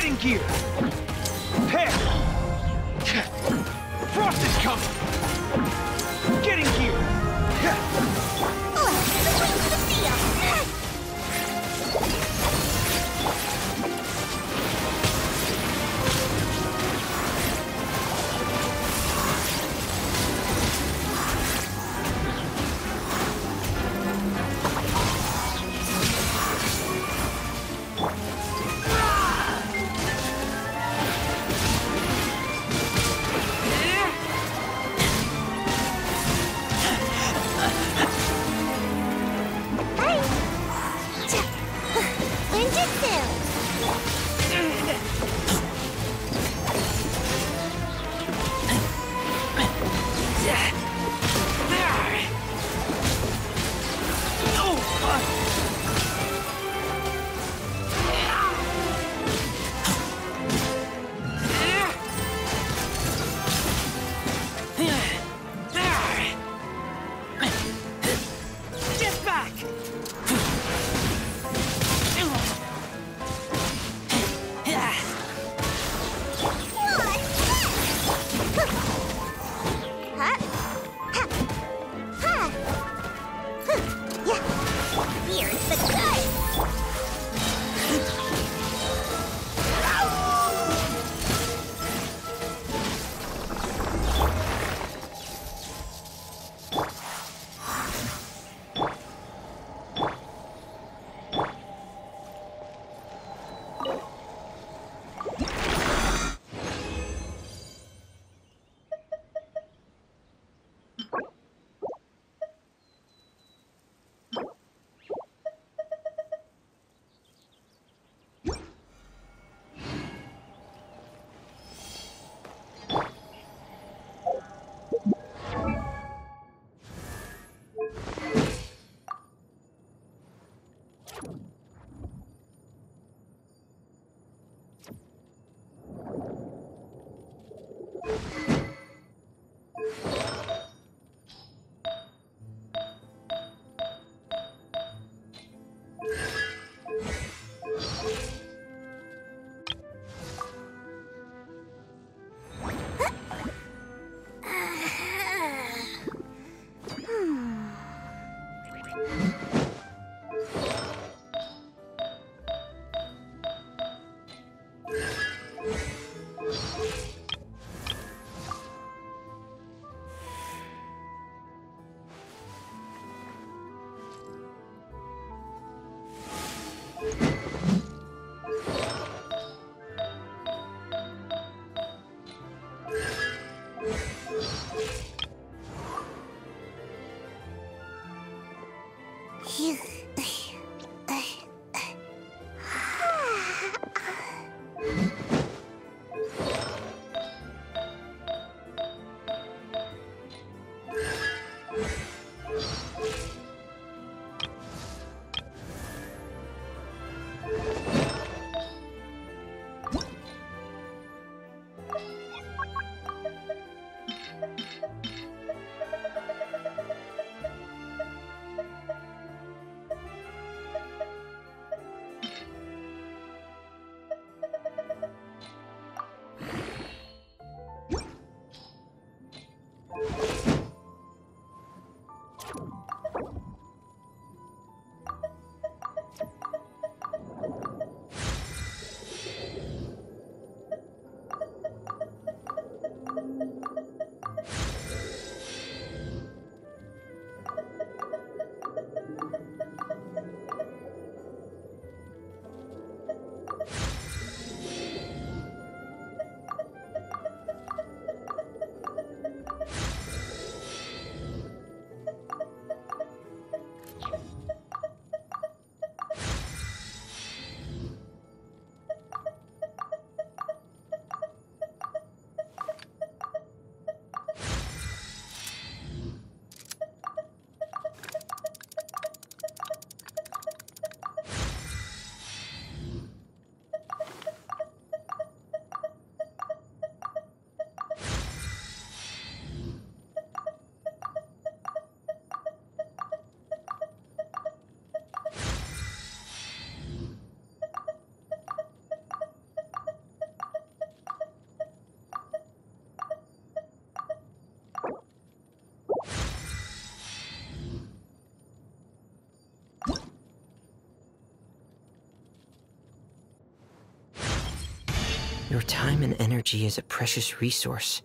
here. Hey! Frost is coming! Phew. Your time and energy is a precious resource.